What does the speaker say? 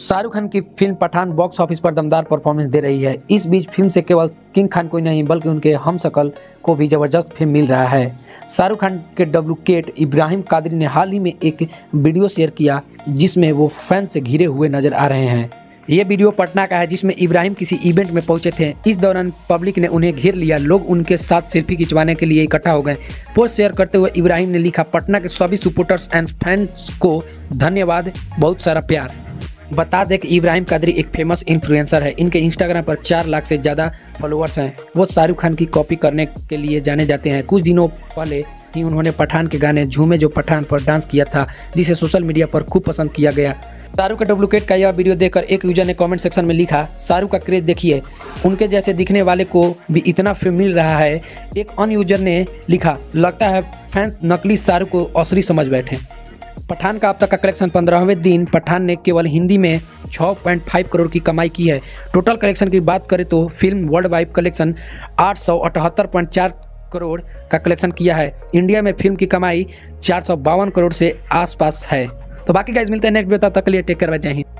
शाहरुख खान की film Pathan box office पर दमदार परफॉर्मेंस दे रही है। इस बीच फ़िल्म से केवल किंग खान को ही नहीं, बल्कि उनके हम शकल को भी ज़बरदस्त फ़िल्म मिल रहा है। शाहरुख खान के डब्लूकेट इब्राहिम कादरी ने हाल ही में एक वीडियो शेयर किया, जिसमें वो फ़ैन से घिरे हुए नज़र आ रहे हैं। ये वीडियो पटना का है, जिसमें इब्राहिम किसी इवेंट में पहुँचे थे। इस दौरान पब्लिक ने उन्हें घेर लिया। लोग उनके साथ सेल्फी खिंचवाने के लिए इकट्ठा हो गए। पोस्ट शेयर करते हुए इब्राहिम ने लिखा, पटना के सभी सपोर्टर्स एंड फैंस को धन्यवाद, बहुत सारा प्यार। बता दें कि इब्राहिम कादरी एक फ़ेमस इन्फ्लुएंसर है। इनके इंस्टाग्राम पर चार लाख से ज़्यादा फॉलोअर्स हैं। वो शाहरुख खान की कॉपी करने के लिए जाने जाते हैं। कुछ दिनों पहले ही उन्होंने पठान के गाने झूमे जो पठान पर डांस किया था, जिसे सोशल मीडिया पर खूब पसंद किया गया। शाहरुख के डुप्लीकेट का यह वीडियो देखकर एक यूज़र ने कमेंट सेक्शन में लिखा शाहरुख का क्रेज देखिए। उनके जैसे दिखने वाले को भी इतना फ़िल्म मिल रहा है। एक अन्य यूज़र ने लिखा, लगता है फैंस नकली शाहरुख को असली समझ बैठे पठान का अब तक का कलेक्शन पंद्रहवें दिन, पठान ने केवल हिंदी में 6.5 करोड़ की कमाई की है। टोटल कलेक्शन की बात करें तो फ़िल्म वर्ल्ड वाइड कलेक्शन आठ करोड़ का कलेक्शन किया है। इंडिया में फ़िल्म की कमाई चार सौ बावन करोड़ से आसपास है। तो बाकी गाइज़ मिलते हैं नेक्स्ट वीडियो तब तक के लिए टेक कर जय हिंद।